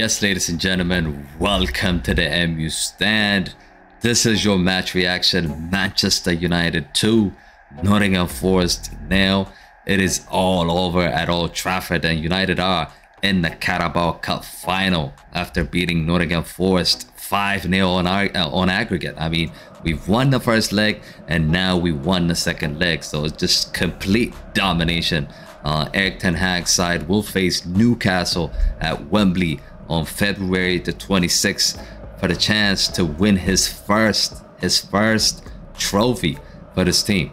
Yes, ladies and gentlemen, welcome to the MU stand. This is your match reaction Manchester United 2, Nottingham Forest nil. It is all over at Old Trafford, and United are in the Carabao Cup final after beating Nottingham Forest 5 0 on, uh, on aggregate. I mean, we've won the first leg, and now we won the second leg, so it's just complete domination. Uh, Erik Ten Hag's side will face Newcastle at Wembley on February the 26th for the chance to win his first his first trophy for this team.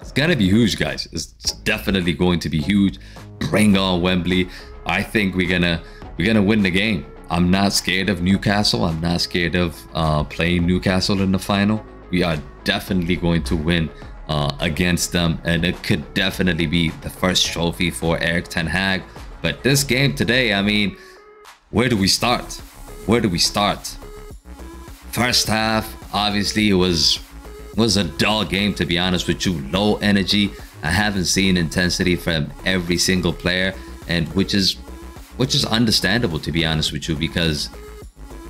It's gonna be huge, guys. It's definitely going to be huge. Bring on Wembley. I think we're gonna we're gonna win the game. I'm not scared of Newcastle. I'm not scared of uh, playing Newcastle in the final. We are definitely going to win uh, against them, and it could definitely be the first trophy for Erik Ten Hag. But this game today, I mean, where do we start? Where do we start? First half, obviously, it was was a dull game to be honest with you. Low energy. I haven't seen intensity from every single player, and which is which is understandable to be honest with you because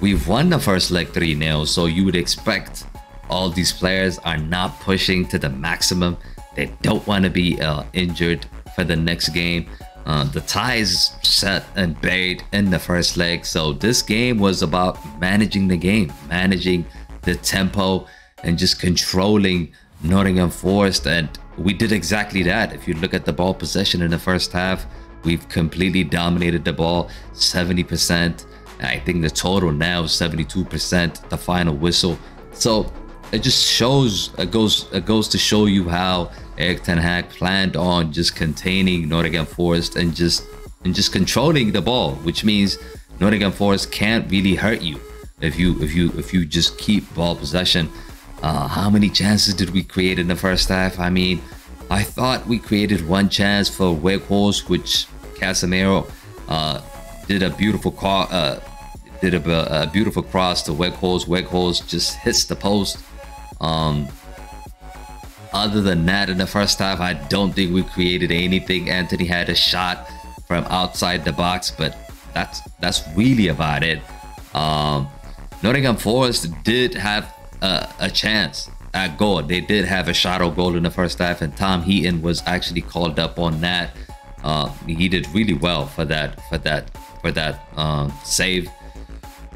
we've won the first leg 3 0 so you would expect all these players are not pushing to the maximum they don't want to be uh, injured for the next game uh, the ties set and buried in the first leg. So this game was about managing the game, managing the tempo, and just controlling Nottingham Forest. And we did exactly that. If you look at the ball possession in the first half, we've completely dominated the ball, 70%. I think the total now is 72%, the final whistle. So it just shows, it goes, it goes to show you how Erik Ten Hag planned on just containing Nottingham Forest and just and just controlling the ball, which means Nottingham Forest can't really hurt you if you if you if you just keep ball possession. Uh, how many chances did we create in the first half? I mean, I thought we created one chance for Weghorst, which Casemiro uh, did a beautiful car, uh, did a, a, beautiful cross to Weghorst. Weghorst just hits the post. Um, other than that, in the first half, I don't think we created anything. Antony had a shot from outside the box, but that's that's really about it. Um, Nottingham Forest did have a, a chance at goal. They did have a shot on goal in the first half, and Tom Heaton was actually called up on that. Uh, he did really well for that for that for that um, save.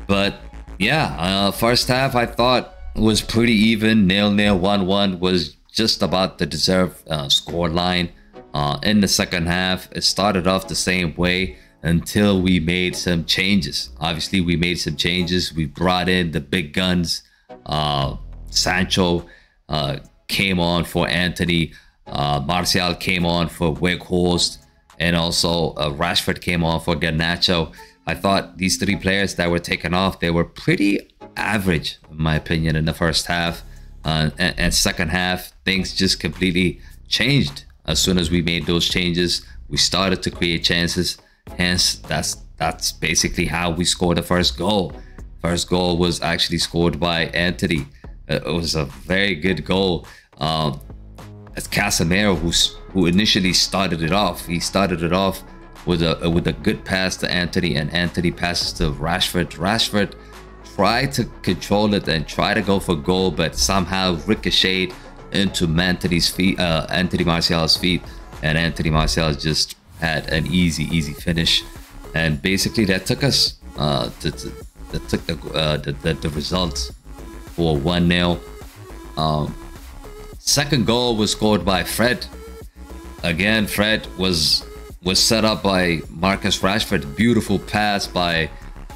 But yeah, uh, first half I thought was pretty even. Nil nil one one was just about the deserved uh, score line. Uh, in the second half, it started off the same way until we made some changes. Obviously, we made some changes. We brought in the big guns. Uh, Sancho uh, came on for Antony. Uh, Martial came on for Weghorst. And also uh, Rashford came on for Garnacho. I thought these three players that were taken off, they were pretty average, in my opinion, in the first half. Uh, and, second half, things just completely changed. As soon as we made those changes, we started to create chances. Hence, that's that's basically how we scored the first goal. First goal was actually scored by Antony. Uh, it was a very good goal. Um, it's Casemiro who who initially started it off. He started it off with a with a good pass to Anthony, and Anthony passes to Rashford. Rashford tried to control it and try to go for goal, but somehow ricocheted into Antony's feet, uh, Anthony Martial's feet, and Anthony Martial just had an easy, easy finish, and basically that took us uh, to, to that took the, uh, the, the, the result for one 0 um, Second goal was scored by Fred. Again, Fred was was set up by Marcus Rashford. Beautiful pass by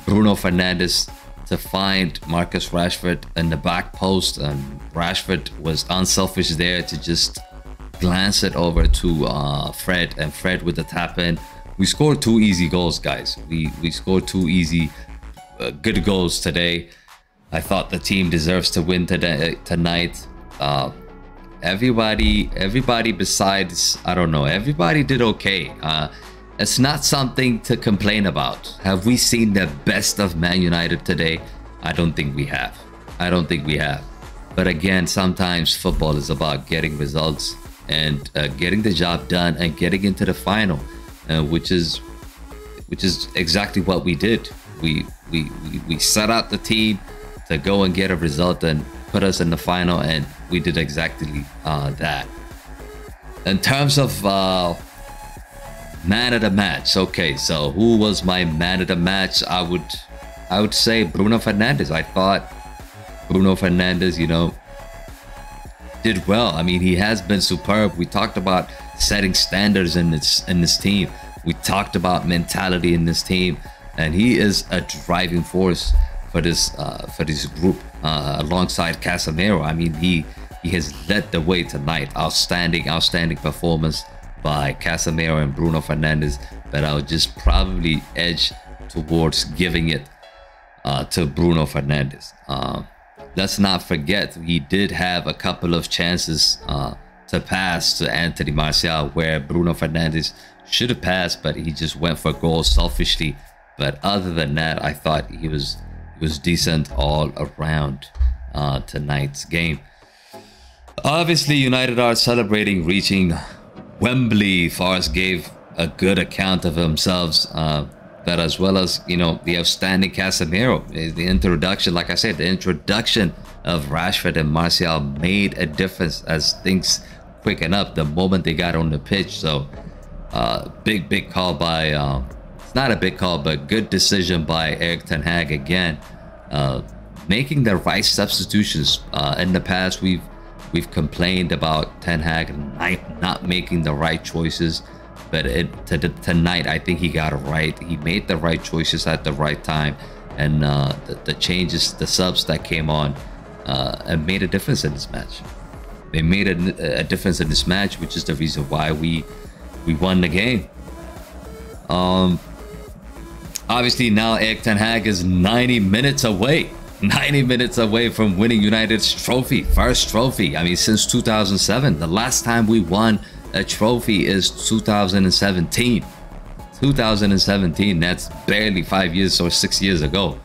Bruno Fernandes to find Marcus Rashford in the back post, and Rashford was unselfish there to just glance it over to uh, Fred, and Fred with the tap in. We scored two easy goals, guys. We we scored two easy, uh, good goals today. I thought the team deserves to win today tonight. Uh, everybody, everybody besides I don't know, everybody did okay. It's not something to complain about. Have we seen the best of Man United today? I don't think we have. I don't think we have. But again, sometimes football is about getting results and uh, getting the job done and getting into the final, uh, which is which is exactly what we did. We we we, we set out the team to go and get a result and put us in the final, and we did exactly uh, that. In terms of uh, man of the match, okay, so who was my man of the match? I would I would say Bruno Fernandes. I thought Bruno Fernandes, you know, did well. I mean, he has been superb. We talked about setting standards in this in this team. We talked about mentality in this team, and he is a driving force for this uh, for this group uh, alongside Casemiro. I mean, he he has led the way tonight. Outstanding, outstanding performance by Casemiro and Bruno Fernandes. But I'll just probably edge towards giving it uh, to Bruno Fernandes. Uh, let's not forget he did have a couple of chances uh, to pass to Anthony Martial where Bruno Fernandes should have passed, but he just went for goal selfishly. But other than that, I thought he was he was decent all around uh, tonight's game. Obviously, United are celebrating reaching Wembley. Forest gave a good account of themselves. Uh, but as well as you know the outstanding Casemiro, the introduction, like I said, the introduction of Rashford and Martial made a difference as things quicken up the moment they got on the pitch. So, uh, big big call by um, it's not a big call, but good decision by Erik Ten Hag again, uh, making the right substitutions. Uh, in the past, we've we've complained about Ten Hag not, making the right choices. But it, to, tonight, I think he got it right. He made the right choices at the right time, and uh, the, the, changes, the subs that came on, uh, made a difference in this match. They made a, a, difference in this match, which is the reason why we we won the game. Um, obviously now Erik Ten Hag is 90 minutes away. 90 minutes away from winning United's trophy, first trophy. I mean, since 2007, the last time we won a trophy is 2017. 2017, that's barely five years or six years ago.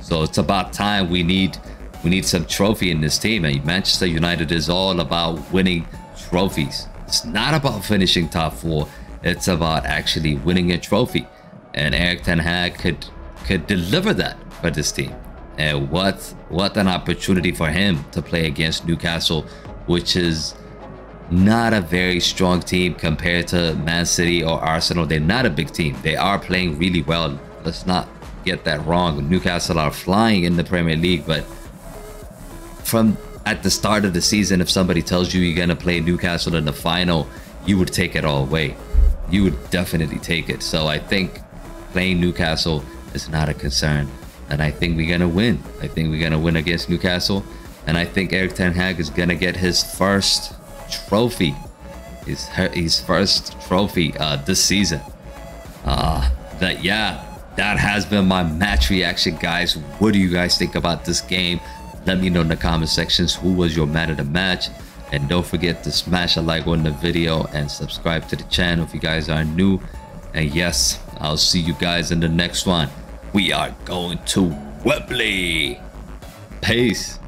So it's about time we need we need some trophy in this team. And Manchester United is all about winning trophies. It's not about finishing top four. It's about actually winning a trophy. And Erik Ten Hag could could deliver that for this team. And what what an opportunity for him to play against Newcastle, which is not a very strong team compared to Man City or Arsenal. They're not a big team. They are playing really well. Let's not get that wrong. Newcastle are flying in the Premier League, but from at the start of the season, if somebody tells you you're gonna play Newcastle in the final, you would take it all away. You would definitely take it. So I think playing Newcastle is not a concern. And I think we're gonna win. I think we're gonna win against Newcastle. And I think Erik Ten Hag is gonna get his first trophy. His his first trophy uh, this season. Uh, that yeah, that has been my match reaction, guys. What do you guys think about this game? Let me know in the comment sections who was your man of the match. And don't forget to smash a like on the video and subscribe to the channel if you guys are new. And yes, I'll see you guys in the next one. We are going to Wembley. Peace.